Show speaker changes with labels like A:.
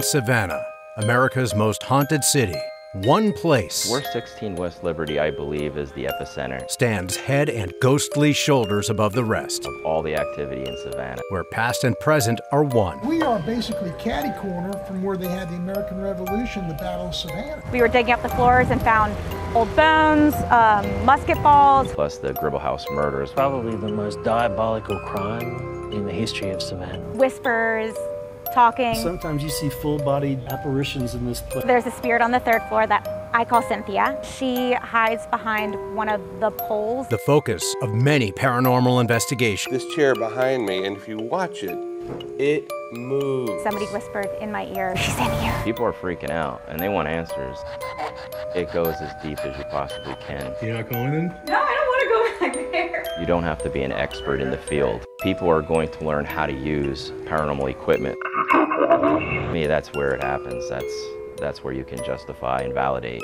A: Savannah, America's most haunted city. One place
B: Where 16 West Liberty, I believe, is the epicenter
A: stands head and ghostly shoulders above the rest,
B: of all the activity in Savannah.
A: where past and present are one.
C: We are basically catty corner from where they had the American Revolution, the Battle of Savannah.
D: We were digging up the floors and found old bones, um, musket balls.
B: Plus the Gribble House murders.
E: Probably the most diabolical crime in the history of Savannah.
D: whispers, talking.
F: Sometimes you see full-bodied apparitions in this place.
D: There's a spirit on the third floor that I call Cynthia. She hides behind one of the poles.
A: The focus of many paranormal investigations.
G: this chair behind me, and if you watch it, it moves.
D: Somebody whispered in my ear, She's in here.
B: People are freaking out and they want answers. It goes as deep as you possibly can.
H: You're not going in?
D: No, I don't want to go back there.
B: You don't have to be an expert in the field. People are going to learn how to use paranormal equipment. Me, that's where it happens. That's, that's where you can justify and validate